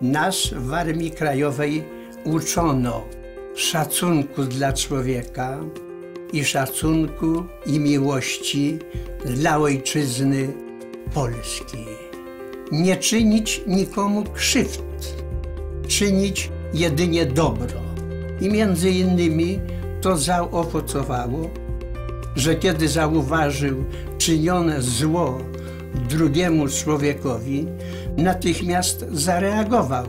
Nas w Armii Krajowej uczono szacunku dla człowieka i szacunku i miłości dla ojczyzny Polski. Nie czynić nikomu krzywd, czynić jedynie dobro. I między innymi to zaowocowało, że kiedy zauważył czynione zło drugiemu człowiekowi, natychmiast zareagował.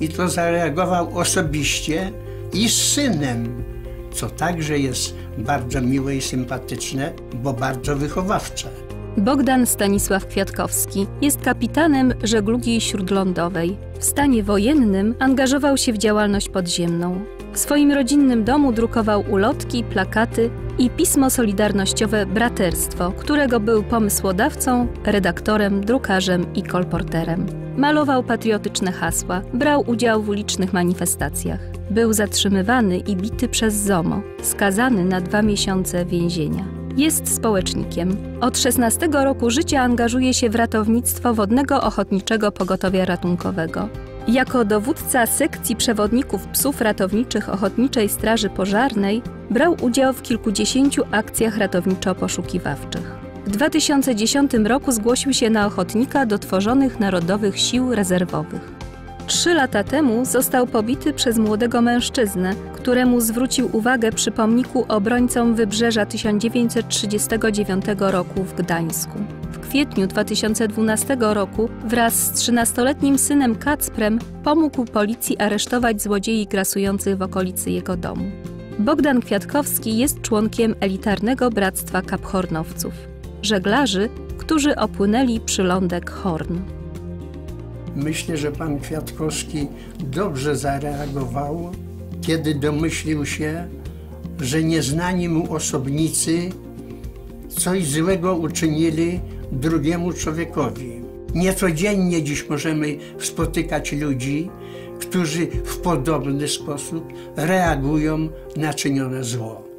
I to zareagował osobiście i z synem, co także jest bardzo miłe i sympatyczne, bo bardzo wychowawcze. Bogdan Stanisław Kwiatkowski jest kapitanem żeglugi śródlądowej. W stanie wojennym angażował się w działalność podziemną. W swoim rodzinnym domu drukował ulotki, plakaty i pismo solidarnościowe Braterstwo, którego był pomysłodawcą, redaktorem, drukarzem i kolporterem. Malował patriotyczne hasła, brał udział w ulicznych manifestacjach. Był zatrzymywany i bity przez ZOMO, skazany na dwa miesiące więzienia. Jest społecznikiem. Od 16 roku życia angażuje się w ratownictwo Wodnego Ochotniczego Pogotowia Ratunkowego. Jako dowódca sekcji przewodników psów ratowniczych Ochotniczej Straży Pożarnej brał udział w kilkudziesięciu akcjach ratowniczo-poszukiwawczych. W 2010 roku zgłosił się na ochotnika do tworzonych Narodowych Sił Rezerwowych. Trzy lata temu został pobity przez młodego mężczyznę, któremu zwrócił uwagę przy pomniku obrońcom Wybrzeża 1939 roku w Gdańsku. Kwietniu 2012 roku wraz z 13-letnim synem Kacprem pomógł policji aresztować złodziei grasujących w okolicy jego domu. Bogdan Kwiatkowski jest członkiem elitarnego bractwa kaphornowców, żeglarzy, którzy opłynęli przylądek Horn. Myślę, że pan Kwiatkowski dobrze zareagował, kiedy domyślił się, że nieznani mu osobnicy coś złego uczynili drugiemu człowiekowi. Niecodziennie dziś możemy spotykać ludzi, którzy w podobny sposób reagują na czynione zło.